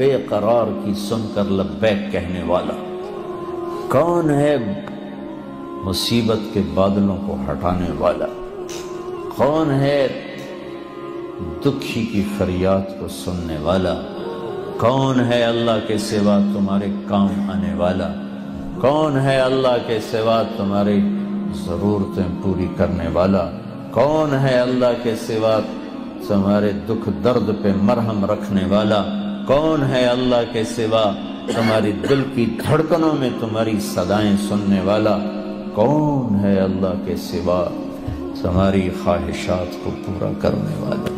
بے قرار کی سن کر لبیک کہنے والا، کون ہے مصیبت کے بادلوں کو ہٹانے والا؟ کون ہے دکھی کی فریاد کو سننے والا؟ کون ہے اللہ کے سوا تمہارے کام آنے والا؟ کون ہے اللہ کے سوا تمہاری ضرورتیں پوری کرنے والا؟ کون ہے اللہ کے سوا تمہارے دکھ درد پہ مرہم رکھنے والا؟ کون ہے اللہ کے سوا؟ تمہاری دل کی دھڑکنوں میں تمہاری صدائیں سننے والا کون ہے اللہ کے سوا؟ تمہاری خواہشات کو پورا کرنے والا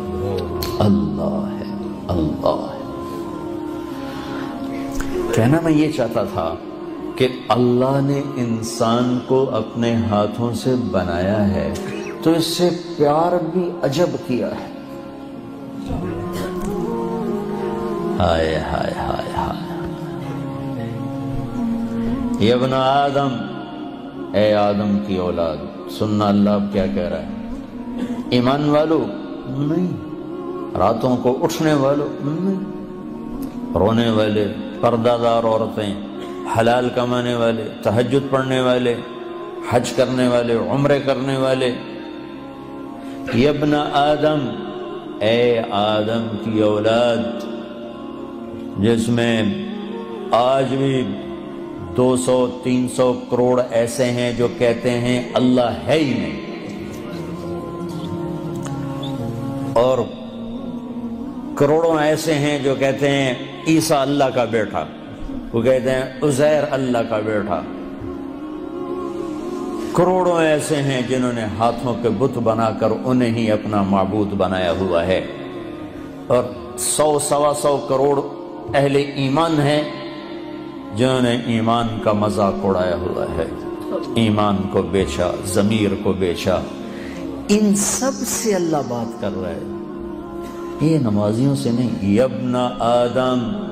اللہ ہے اللہ ہے۔ کہنا میں یہ چاہتا تھا کہ اللہ نے انسان کو اپنے ہاتھوں سے بنایا ہے تو اس سے پیار بھی عجب کیا ہے۔ ہائے ہائے ہائے ہائے۔ یہ ابن آدم، اے آدم کی اولاد، سننا اللہ اب کیا کہہ رہا ہے۔ ایمان والو، نہیں۔ راتوں کو اٹھنے والو، نہیں۔ رونے والے پردہ دار عورتیں، حلال کمانے والے، تہجد پڑھنے والے، حج کرنے والے، عمرے کرنے والے۔ یبن آدم، اے آدم کی اولاد جس میں آج بھی دو سو، تین سو کروڑ ایسے ہیں جو کہتے ہیں اللہ ہے ہی نہیں۔ اور کروڑوں ایسے ہیں جو کہتے ہیں عیسیٰ اللہ کا بیٹا۔ وہ کہتے ہیں عزیر اللہ کا بیٹا۔ کروڑوں ایسے ہیں جنہوں نے ہاتھوں کے بت بنا کر انہیں ہی اپنا معبود بنایا ہوا ہے۔ اور سو، سوا سو کروڑ اہل ایمان ہیں۔ جنہوں نے ایمان کا مذاق اڑایا ہوا ہے۔ ایمان کو بیچا، ضمیر کو بیچا۔ ان سب سے اللہ بات کر رہا ہے۔ یہ نمازیوں سے نہیں۔ یبن آدم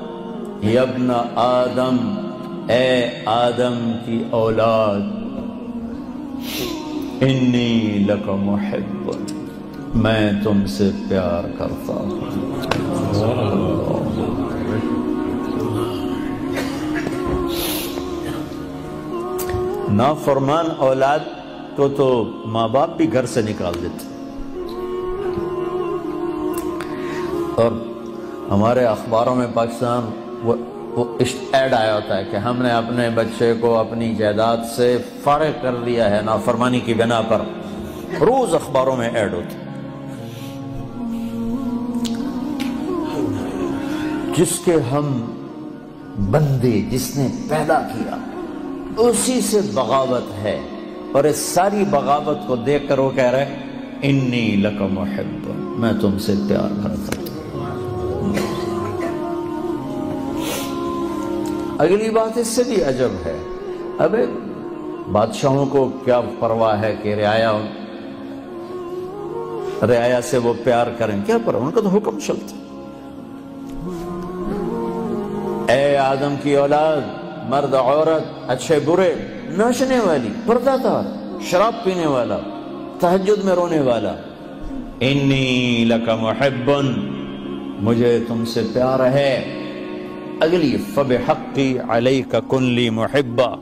یبن آدم۔ اے آدم کی اولاد، انی لک محب میں تم سے پیار کرتا ہوں۔ نافرمان اولاد کو تو ماں باپ بھی گھر سے نکال دیتے۔ اور ہمارے اخباروں میں پاکستان وہ ایڈ آیا ہوتا ہے کہ ہم نے اپنے بچے کو اپنی جائیداد سے فارغ کر دیا ہے نافرمانی کی بنا پر۔ روز اخباروں میں ایڈ ہوتا جس کے ہم بندے جس نے پیدا کیا۔ اسی سے بغاوت ہے اور اس ساری بغاوت کو دیکھ کر وہ کہہ رہے انی لک محب میں تم سے پیار کرتا ہوں. اگلی بات اس سے بھی عجب ہے۔ اب بادشاہوں کو کیا پرواہ ہے کہ رعایا رعایا سے وہ پیار کریں، کیا پرواہ؟ ان کا تو حکم چلتا۔ اے آدم کی اولاد مرد عورت، اچھے برے ناچنے والی پردہ دار شراب پینے والا، تہجد میں رونے والا۔ انی لک محب مجھے تم سے پیار ہے۔ اگلی فب حقی علیہ کن لی محبا۔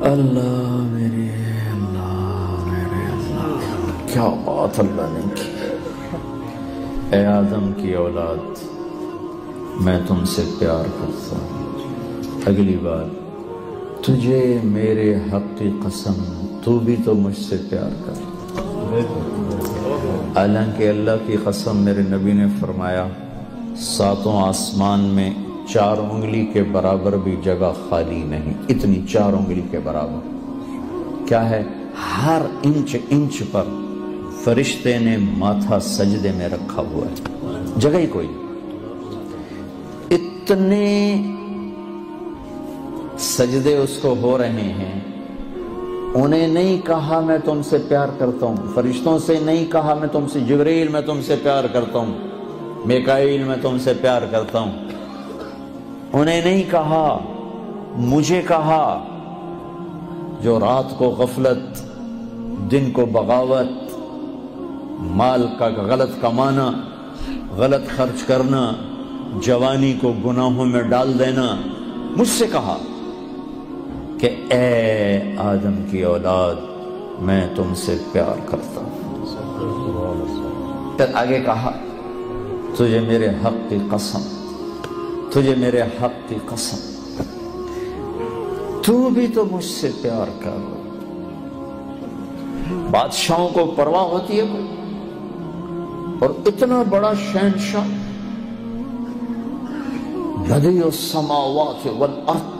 اللہ میرے اللہ میرے، اللہ۔ کیا بات اللہ نے کی۔ اے آدم کی اولاد، میں تم سے پیار کرتا ہوں۔ اگلی بات تجھے میرے حق کی قسم، تو بھی تو مجھ سے پیار کر۔ حالانکہ اللہ کی قسم میرے نبی نے فرمایا، ساتوں آسمان میں چار انگلی کے برابر بھی جگہ خالی نہیں، اتنی چار انگلی کے برابر۔ کیا ہے؟ ہر انچ انچ پر فرشتے نے ماتھا سجدے میں رکھا ہوا ہے۔ جگہ ہی کوئی اتنے سجدے اس کو ہو رہے ہیں۔ انہیں نہیں کہا میں تم سے پیار کرتا ہوں۔ فرشتوں سے نہیں کہا میں تم سے، جبریل میں تم سے پیار کرتا ہوں۔ میکائیل میں تم سے پیار کرتا ہوں۔ انہیں نہیں کہا، مجھے کہا، جو رات کو غفلت، دن کو بغاوت، مال کا غلط کمانا، غلط خرچ کرنا، جوانی کو گناہوں میں ڈال دینا، مجھ سے کہا۔ کہ اے آدم کی اولاد میں تم سے پیار کرتا ہوں۔ پھر آگے کہا، تجھے میرے حق کی قسم، تجھے میرے حق کی قسم، تو بھی تو مجھ سے پیار کر۔ بادشاہوں کو پرواہ ہوتی ہے کوئی؟ اور اتنا بڑا شہنشاہ بدی السماوات والارض۔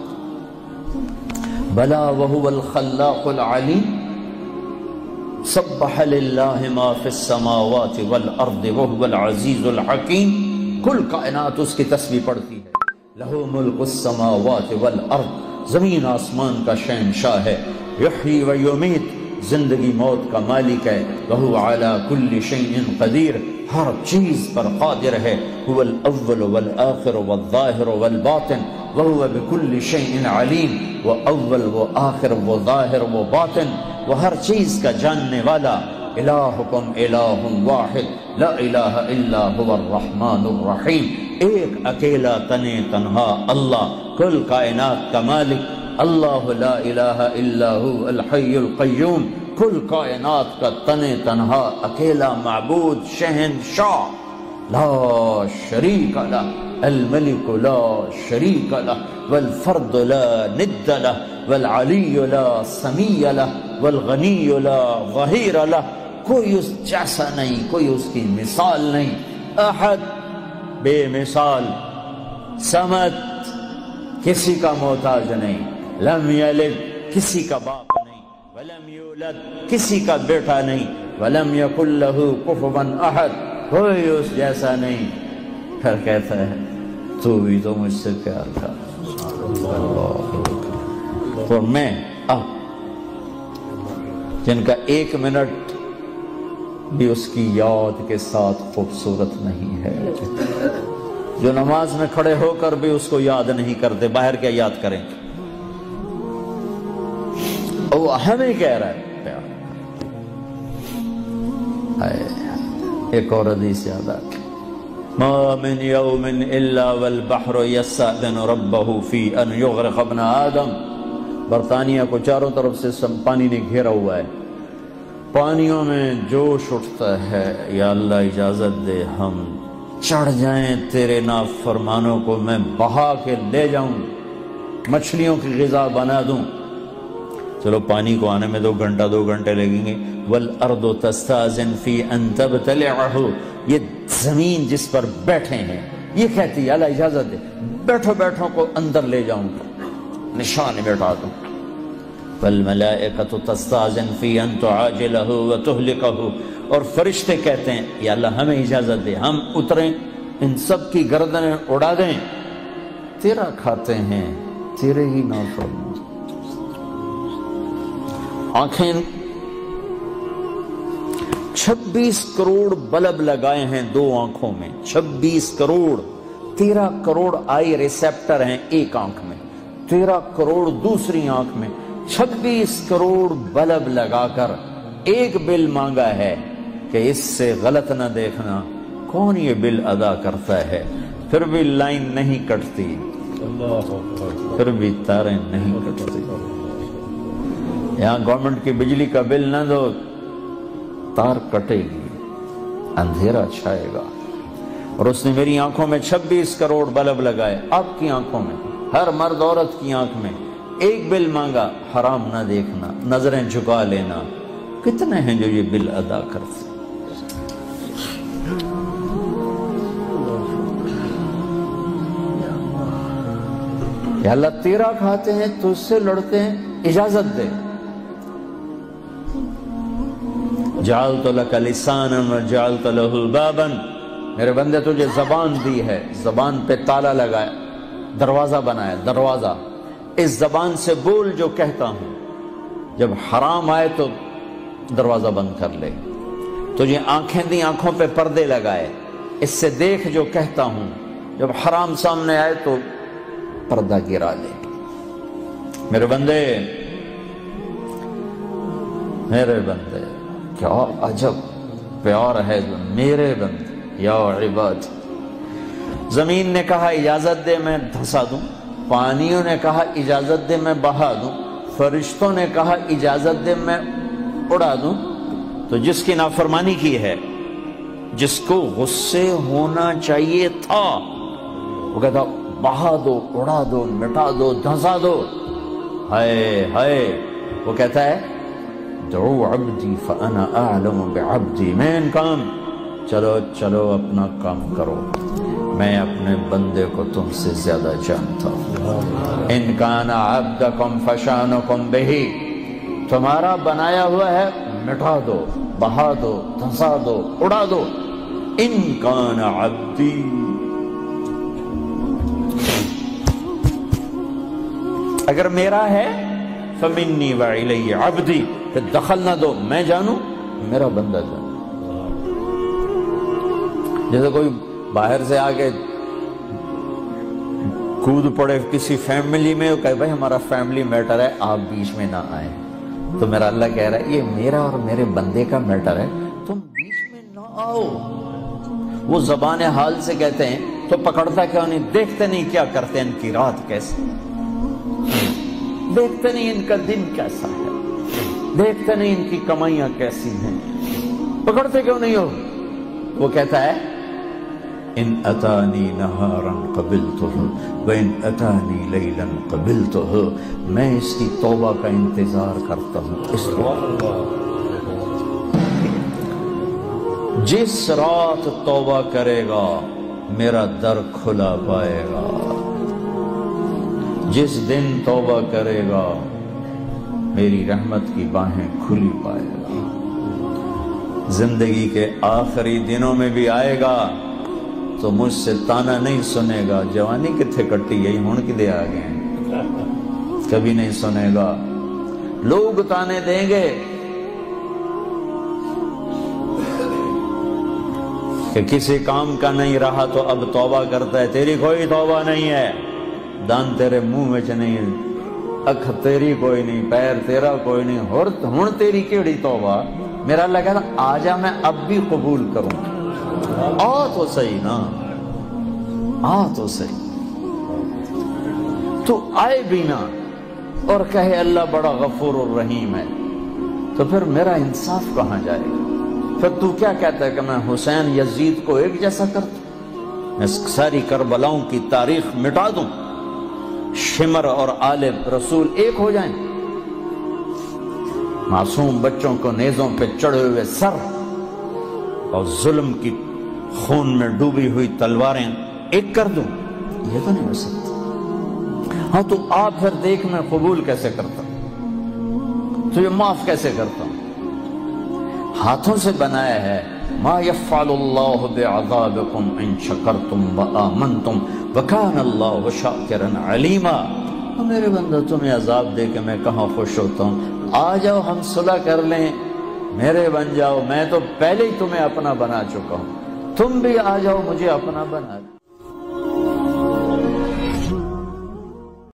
بلا وهو الخلاق العلیم سبح للہ ما فی السماوات والارض وهو العزیز الحکیم کل کائنات اس کی تسبیح پڑھتی ہے. لہو ملک السماوات والارض زمین آسمان کا شہنشاہ ہے. یحیی و یمیت. زندگی موت کا مالک ہے. وہو علی کل شیء قدیر. ہر چیز پر قادر ہے. هو الاول والآخر والظاہر والباطن. وهو بكل شيء علیم وہ اول وہ آخر وہ ظاہر وہ باطن وہ ہر چیز کا جاننے والا الہکم الہ واحد لا الہ الا هو الرحمن الرحیم ایک اکیلا تنے تنہا اللہ کل کائنات کا مالک اللہ لا الہ الا هو الحی القیوم کل کائنات کا تنے تنہا اکیلا معبود شہنشاہ لا شریک لہ الملك لا شريك له، والفرد لا ند له، والعلي لا سمي له، والغني لا ظهير له، کوئی اس جیسا نہیں، کوئی اس کی مثال نہیں، احد، بے مثال سمت کسی کا محتاج نہیں، لم یلد، کسی کا باپ نہیں، ولم یولد، کسی کا بیٹا نہیں، ولم یکن له کفوا احد، کوئی اس جیسا نہیں۔ پھر کہتا ہے تو بھی تو مجھ سے پیار تھا۔ اور میں اب جن کا ایک منٹ بھی اس کی یاد کے ساتھ خوبصورت نہیں ہے۔ جو نماز میں کھڑے ہو کر بھی اس کو یاد نہیں کرتے، باہر کیا یاد کریں؟ وہ ہمیں کہہ رہا ہے، پیار۔ ایک اور حدیث یاد آ ما من يوم الا والبحر يستأذن ربه في ان يغرق ابن آدم. برطانیہ کو چاروں طرف سے پانی نے گھیرا ہوا ہے. پانیوں میں جوش اٹھتا ہے. یا اللہ اجازت دے ہم چڑھ جائیں تیرے نافرمانوں کو میں بہا کے لے جاؤں. مچھلیوں کی غذا بنا دوں. چلو پانی کو آنے میں دو گھنٹہ دو گھنٹے لگیں گے. والارض تستازن فی ان تبتلعہ یہ زمین جس پر بیٹھے ہیں، یہ کہتی ہے، اللہ اجازت دے، بیٹھو بیٹھو، کو اندر لے جاؤں نشان بیٹھا دوں۔ والملائکت تستازن فی ان تعاجلہ و تہلکہ۔ اور فرشتے کہتے ہیں، یا اللہ ہمیں اجازت دے، ہم اتریں، ان سب کی گردنیں اڑا دیں۔ تیرا کھاتے ہیں، تیرے ہی نافرمان آنکھیں چھبیس کروڑ بلب لگائے ہیں دو آنکھوں میں چھبیس کروڑ تیرہ کروڑ آئی ریسپٹر ہیں ایک آنکھ میں تیرہ کروڑ دوسری آنکھ میں چھبیس کروڑ بلب لگا کر ایک بل مانگا ہے کہ اس سے غلط نہ دیکھنا کون یہ بل ادا کرتا ہے پھر بھی لائن نہیں کٹتی۔ پھر بھی تاریں نہیں کٹتی یہاں گورنمنٹ کی بجلی کا بل نہ دو۔ تار کٹے گی، اندھیرا چھائے گا۔ اور اس نے میری آنکھوں میں چھبیس کروڑ بلب لگائے آپ کی آنکھوں میں، ہر مرد عورت کی آنکھ میں۔ ایک بل مانگا، حرام نہ دیکھنا، نظریں جھکا لینا۔ کتنے ہیں جو یہ بل ادا کرتے یا اللہ، تیرا کھاتے ہیں، تو اس سے لڑتے ہیں، اجازت دے۔ جعلت لك لسانا وجعلت له بابا میرے بندے، تجھے زبان دی ہے، زبان پہ تالا لگایا، دروازہ بنایا، دروازہ۔ اس زبان سے بول جو کہتا ہوں۔ جب حرام آئے تو دروازہ بند کر لے۔ تجھے آنکھیں دی آنکھوں پہ پردے لگائے، اس سے دیکھ جو کہتا ہوں۔ جب حرام سامنے آئے تو پردہ گرا لے۔ میرے بندے میرے بندے۔ کیا عجب، پیار ہے میرے بند، یا عباد۔ زمین نے کہا، اجازت دے، میں دھسا دوں۔ پانیوں نے کہا، اجازت دے، میں بہا دوں۔ فرشتوں نے کہا، اجازت دے، میں اڑا دوں۔ تو جس کی نافرمانی کی ہے، جس کو غصے ہونا چاہیے تھا، وہ کہتا، بہا دو، اڑا دو مٹا دو، دھسا دو۔ ہائے ہائے، وہ کہتا ہے دعو عبدی فانا اعلم بعبدی مین کام چلو چلو، اپنا کام کرو۔ میں اپنے بندے کو تم سے زیادہ جانتا ہوں۔ ان کان عبدکم فشانکم بہی۔ تمہارا بنایا ہوا ہے، مٹا دو، بہا دو دھسا دو، اڑا دو۔ ان کان عبدی۔ اگر میرا ہے فمنی وعلی عبدی پھر دخل نہ دو، میں جانوں، میرا بندہ جانو جیسے کوئی باہر سے آگے کود پڑے کسی فیملی میں کہ بھائی، ہمارا فیملی میٹر ہے، آپ بیچ میں نہ آئیں۔ تو میرا اللہ کہہ رہا ہے، یہ میرا اور میرے بندے کا میٹر ہے، تم بیچ میں نہ آؤ۔ وہ زبان حال سے کہتے ہیں، تو پکڑتا کیوں نہیں دیکھتے نہیں کیا کرتے ان کی رات کیسے دیکھتے نہیں ان کا دن کیسا ہے۔ دیکھتے نہیں ان کی کمائیاں کیسی ہیں۔ پکڑتے کیوں نہیں ہو؟ وہ کہتا ہے، ان اتانی نہارا قبلتہ وان اتانی لیلا قبلتہ، میں اس کی توبہ کا انتظار کرتا ہوں۔ اس جس رات توبہ کرے گا، میرا در کھلا پائے گا۔ جس دن توبہ کرے گا، میری رحمت کی باہیں کھلی پائے گا۔ زندگی کے آخری دنوں میں بھی آئے گا، تو مجھ سے تانا نہیں سنے گا۔ جوانی کتنے کٹی گئی ہوں کدے آ گئے کبھی نہیں سنے گا۔ لوگ تانے دیں گے۔ کہ کسی کام کا نہیں رہا تو اب توبہ کرتا ہے، تیری کوئی توبہ نہیں ہے۔ دان تیرے منہ میں نہیں، اکھ تیری کوئی نہیں، پیر تیرا کوئی نہیں۔ ہوں تیری کیڑی توبہ؟ میرا اللہ کہتا آ جا میں اب بھی قبول کروں۔ آ تو صحیح نا۔ آ تو صحیح۔ تو آئے بھی نا، اور کہے اللہ بڑا غفور الرحیم ہے۔ تو پھر میرا انصاف کہاں جائے؟ گا پھر تو کیا کہتا ہے کہ میں حسین یزید کو ایک جیسا کرتا میں ساری کربلاؤں کی تاریخ مٹا دوں۔ شمر اور آل رسول ایک ہو جائیں۔ معصوم بچوں کو نیزوں پہ چڑھے ہوئے سر اور ظلم کی خون میں ڈوبی ہوئی تلواریں ایک کر دوں۔ یہ تو نہیں ہو سکتا ہاں تو آپ پھر دیکھ میں قبول کیسے کرتا تو یہ معاف کیسے کرتا ہوں؟ ہاتھوں سے بنایا ہے۔ ما يفعل الله بعذابكم ان شكرتم وآمنتم وكان الله شاكرا عليما. میرے بندہ تمہیں عذاب دے کے میں کہاں خوش ہوتا ہوں؟ آ جاؤ، ہم صلح کر لیں۔ میرے بن جاؤ، میں تو پہلے ہی تمہیں اپنا بنا چکا ہوں۔ تم بھی آ جاؤ، مجھے اپنا بنا